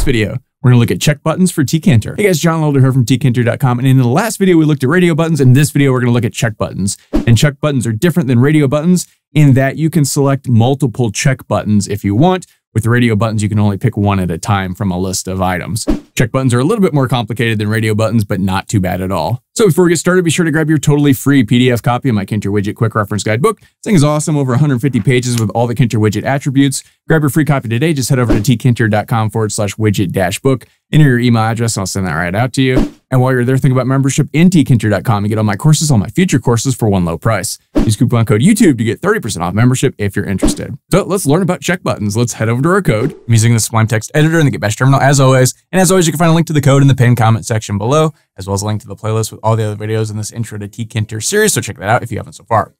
this video, we're going to look at check buttons for tkinter. Hey guys, John Elder here from tkinter.com. And in the last video, we looked at radio buttons. In this video, we're going to look at check buttons. And check buttons are different than radio buttons in that you can select multiple check buttons if you want. With radio buttons, you can only pick one at a time from a list of items. Check buttons are a little bit more complicated than radio buttons, but not too bad at all. So before we get started, be sure to grab your totally free PDF copy of my tkinter Widget Quick Reference Guidebook. This thing is awesome, over 150 pages with all the tkinter Widget attributes. Grab your free copy today. Just head over to tkinter.com forward slash widget dash book. Enter your email address, and I'll send that right out to you. And while you're there, think about membership in tkinter.com. You get all my courses, all my future courses for one low price. Use coupon code YouTube to get 30% off membership if you're interested. So let's learn about check buttons. Let's head over to our code. I'm using the Sublime Text Editor in the Git Bash terminal as always. And as always, you can find a link to the code in the pinned comment section below, as well as a link to the playlist with all the other videos in this intro to tkinter series. So check that out if you haven't so far.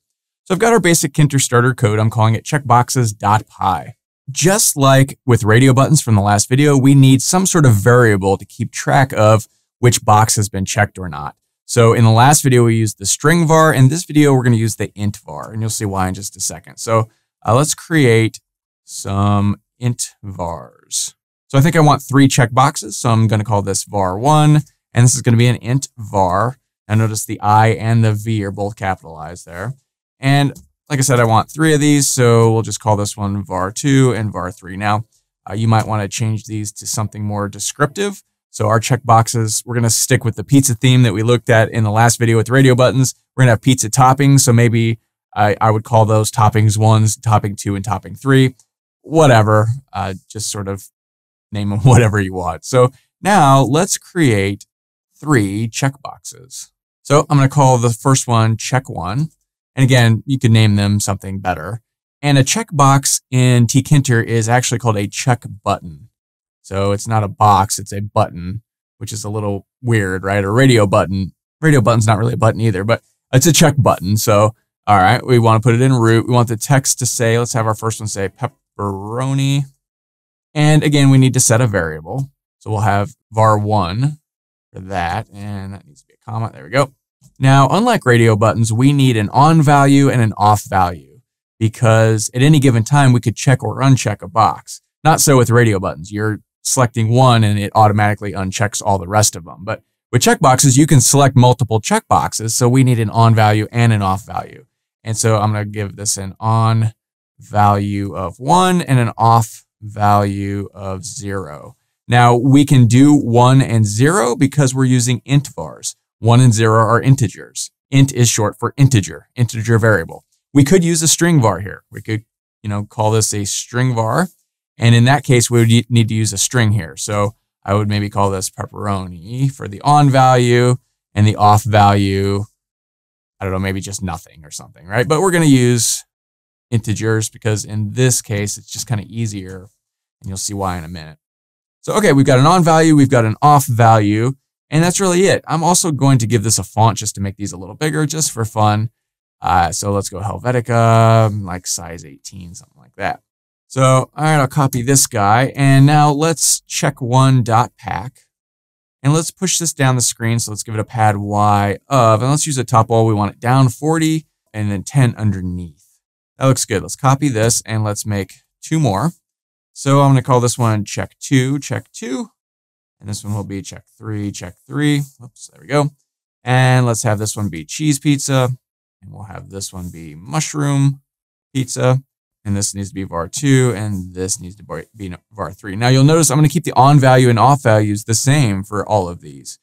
So I've got our basic tkinter starter code. I'm calling it checkboxes.py. Just like with radio buttons from the last video, we need some sort of variable to keep track of which box has been checked or not. So in the last video, we used the string var. In this video, we're going to use the int var, and you'll see why in just a second. So uh, let's create some int vars. So I think I want three check boxes. So I'm going to call this var1, and this is going to be an int var. Now notice the I and the V are both capitalized there. And like I said, I want three of these, so we'll just call this one var2 and var3. Now, uh, you might want to change these to something more descriptive. So our checkboxes, we're going to stick with the pizza theme that we looked at in the last video with radio buttons. We're going to have pizza toppings, so maybe I, I would call those toppings ones, topping two, and topping three. Whatever, uh, just sort of name them whatever you want. So now let's create three checkboxes. So I'm going to call the first one check one. And again, you could name them something better. And a checkbox in tkinter is actually called a check button. So it's not a box, it's a button, which is a little weird, right? A radio button. Radio button's not really a button either, but it's a check button. So, all right, we want to put it in root. We want the text to say, let's have our first one say pepperoni. And again, we need to set a variable. So we'll have var1 for that. And that needs to be a comma. There we go. Now, unlike radio buttons, we need an on value and an off value because at any given time we could check or uncheck a box. Not so with radio buttons. You're selecting one and it automatically unchecks all the rest of them. But with checkboxes, you can select multiple checkboxes. So we need an on value and an off value. And so I'm going to give this an on value of one and an off value of zero. Now we can do one and zero because we're using int vars. One and zero are integers. Int is short for integer, integer variable. We could use a string var here. We could, you know, call this a string var. And in that case, we would need to use a string here. So I would maybe call this pepperoni for the on value and the off value. I don't know, maybe just nothing or something, right? But we're going to use integers because in this case, it's just kind of easier. And you'll see why in a minute. So, okay, we've got an on value, we've got an off value. And that's really it. I'm also going to give this a font just to make these a little bigger, just for fun. Uh, so let's go Helvetica, like size 18, something like that. So, all right, I'll copy this guy. And now let's check one dot pack. And let's push this down the screen. So let's give it a pad Y of, and let's use a top wall. We want it down 40 and then 10 underneath. That looks good. Let's copy this and let's make two more. So I'm going to call this one check two, check two. And this one will be check three, check three. Whoops, there we go. And let's have this one be cheese pizza. And we'll have this one be mushroom pizza. And this needs to be var2, and this needs to be var3. Now you'll notice I'm going to keep the on value and off values the same for all of these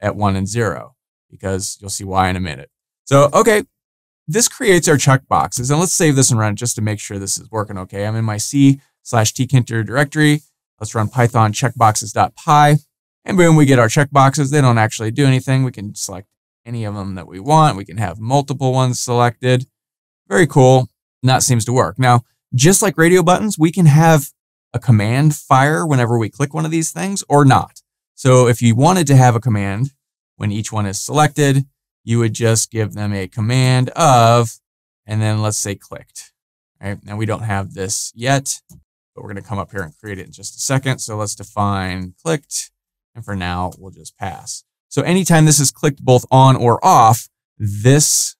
at 1 and 0, because you'll see why in a minute. So, okay, this creates our checkboxes. And let's save this and run it just to make sure this is working okay. I'm in my C slash tkinter directory. Let's run python checkboxes.py. And boom, we get our checkboxes. They don't actually do anything. We can select any of them that we want. We can have multiple ones selected. Very cool. And that seems to work. Now, just like radio buttons, we can have a command fire whenever we click one of these things or not. So if you wanted to have a command when each one is selected, you would just give them a command of, and then let's say clicked. Right now we don't have this yet but we're going to come up here and create it in just a second. So let's define clicked. And for now, we'll just pass. So anytime this is clicked both on or off, this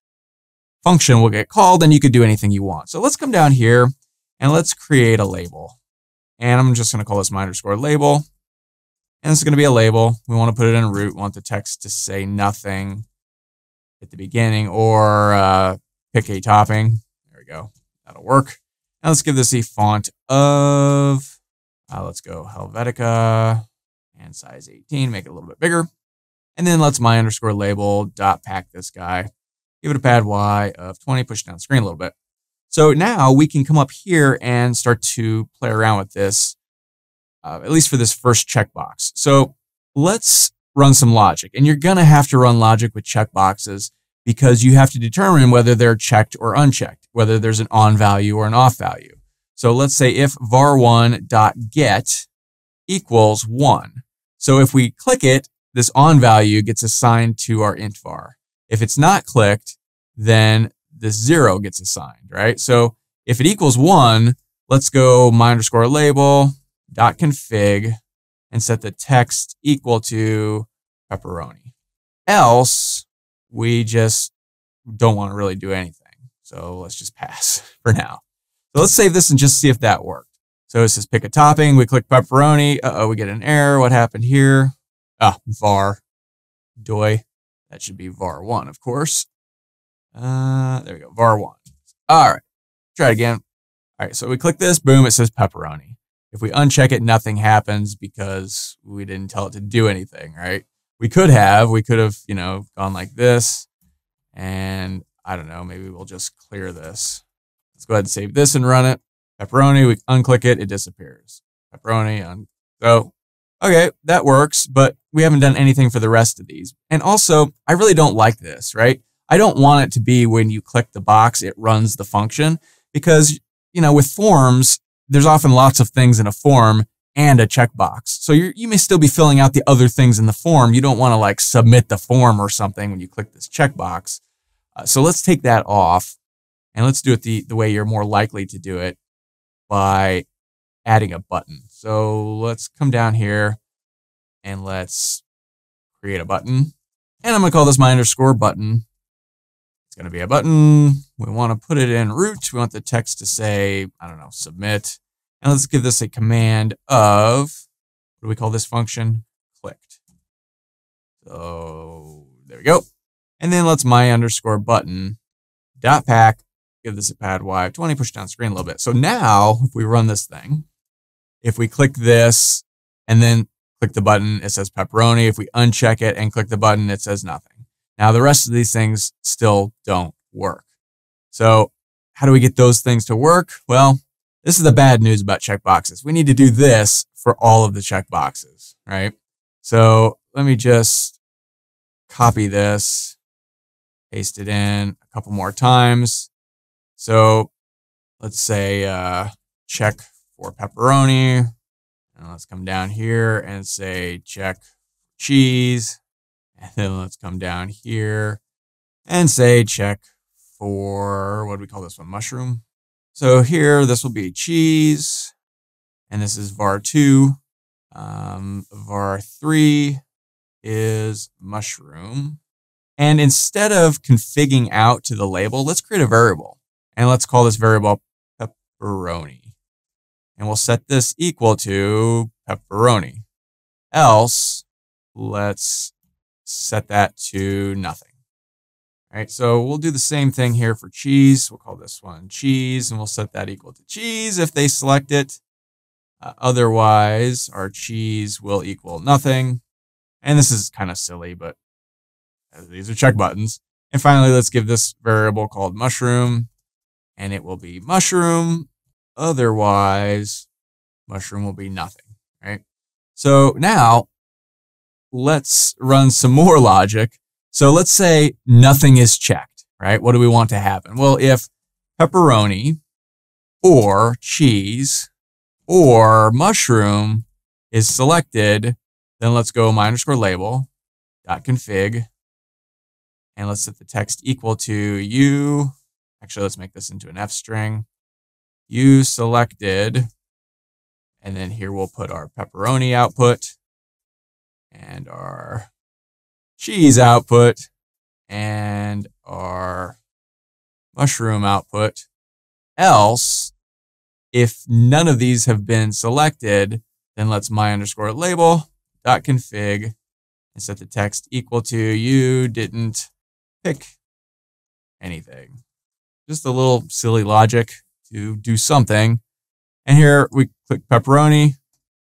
function will get called and you could do anything you want. So let's come down here and let's create a label. And I'm just going to call this my underscore label. And this is going to be a label. We want to put it in root. We want the text to say nothing at the beginning or uh, pick a topping. There we go. That'll work. Now let's give this a font of, uh, let's go Helvetica and size 18, make it a little bit bigger. And then let's my underscore label dot pack this guy. Give it a pad Y of 20, push down the screen a little bit. So now we can come up here and start to play around with this, uh, at least for this first checkbox. So let's run some logic. And you're going to have to run logic with checkboxes because you have to determine whether they're checked or unchecked, whether there's an on value or an off value. So let's say if var1.get equals 1. So if we click it, this on value gets assigned to our int var. If it's not clicked, then this zero gets assigned, right? So if it equals one, let's go my underscore label dot config and set the text equal to pepperoni. Else, we just don't want to really do anything. So let's just pass for now. So let's save this and just see if that worked. So it says pick a topping. We click pepperoni. Uh-oh, we get an error. What happened here? Ah, var doi. That should be var1, of course. Uh, there we go, var1. All right, try it again. All right, so we click this, boom, it says pepperoni. If we uncheck it, nothing happens because we didn't tell it to do anything, right? We could have, we could have, you know, gone like this. And I don't know, maybe we'll just clear this. Let's go ahead and save this and run it. Pepperoni, we unclick it, it disappears. Pepperoni, un- so okay, that works, but we haven't done anything for the rest of these. And also, I really don't like this, right? I don't want it to be when you click the box, it runs the function because, you know, with forms, there's often lots of things in a form and a checkbox. So you you may still be filling out the other things in the form. You don't want to like submit the form or something when you click this checkbox. Uh, so let's take that off and let's do it the, the way you're more likely to do it by adding a button. So let's come down here and let's create a button. And I'm going to call this my underscore button. It's going to be a button. We want to put it in root. We want the text to say, I don't know, submit. And let's give this a command of, what do we call this function? Clicked. So there we go. And then let's my underscore button dot pack, give this a pad Y of 20, push down screen a little bit. So now if we run this thing, if we click this and then click the button, it says pepperoni. If we uncheck it and click the button, it says nothing. Now the rest of these things still don't work. So how do we get those things to work? Well, this is the bad news about checkboxes. We need to do this for all of the checkboxes, right? So let me just copy this, paste it in a couple more times. So let's say uh, check for pepperoni. And let's come down here and say check cheese. And then let's come down here and say check for, what do we call this one? Mushroom. So here, this will be cheese. And this is var2. Um, var3 is mushroom. And instead of configuring out to the label, let's create a variable. And let's call this variable pepperoni and we'll set this equal to pepperoni. Else, let's set that to nothing. All right, so we'll do the same thing here for cheese. We'll call this one cheese, and we'll set that equal to cheese if they select it. Uh, otherwise, our cheese will equal nothing. And this is kind of silly, but these are check buttons. And finally, let's give this variable called mushroom, and it will be mushroom Otherwise, mushroom will be nothing, right? So now let's run some more logic. So let's say nothing is checked, right? What do we want to happen? Well, if pepperoni or cheese or mushroom is selected, then let's go my underscore label dot config and let's set the text equal to you. Actually, let's make this into an F string you selected, and then here we'll put our pepperoni output and our cheese output and our mushroom output. Else, if none of these have been selected, then let's my underscore label dot config and set the text equal to you didn't pick anything. Just a little silly logic to do something. And here we click pepperoni.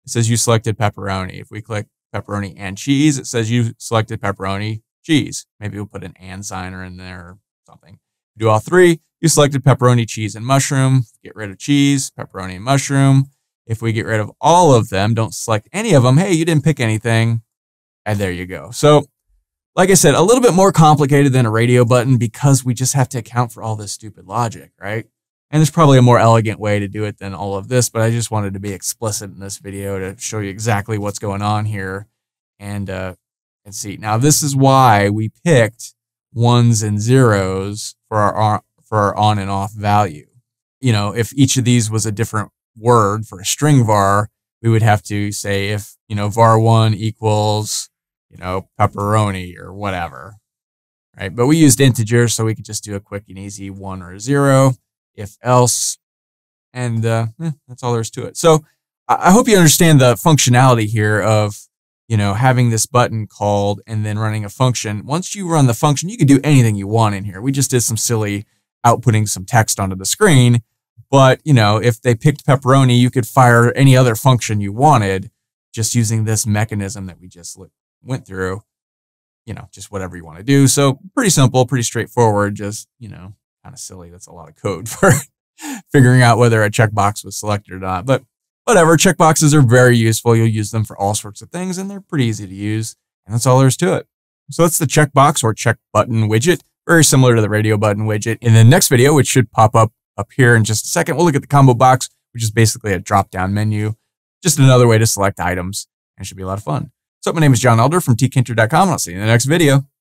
It says you selected pepperoni. If we click pepperoni and cheese, it says you selected pepperoni cheese. Maybe we'll put an and signer in there or something. Do all three. You selected pepperoni, cheese, and mushroom. Get rid of cheese, pepperoni, and mushroom. If we get rid of all of them, don't select any of them. Hey, you didn't pick anything. And there you go. So, like I said, a little bit more complicated than a radio button because we just have to account for all this stupid logic, right? And there's probably a more elegant way to do it than all of this, but I just wanted to be explicit in this video to show you exactly what's going on here and uh, and see. Now, this is why we picked ones and zeros for our for our on and off value. You know, if each of these was a different word for a string var, we would have to say if, you know, var1 equals, you know, pepperoni or whatever, right? But we used integers, so we could just do a quick and easy one or zero, if else, and uh, eh, that's all there is to it. So I hope you understand the functionality here of, you know, having this button called and then running a function. Once you run the function, you can do anything you want in here. We just did some silly outputting some text onto the screen. But, you know, if they picked pepperoni, you could fire any other function you wanted just using this mechanism that we just went through, you know, just whatever you want to do. So pretty simple, pretty straightforward, just, you know, kind of silly. That's a lot of code for figuring out whether a checkbox was selected or not. But whatever, checkboxes are very useful. You'll use them for all sorts of things and they're pretty easy to use. And that's all there is to it. So that's the checkbox or check button widget very similar to the radio button widget. In the next video, which should pop up up here in just a second, we'll look at the combo box, which is basically a drop down menu, just another way to select items and should be a lot of fun. So my name is John Elder from tkinter.com and I'll see you in the next video.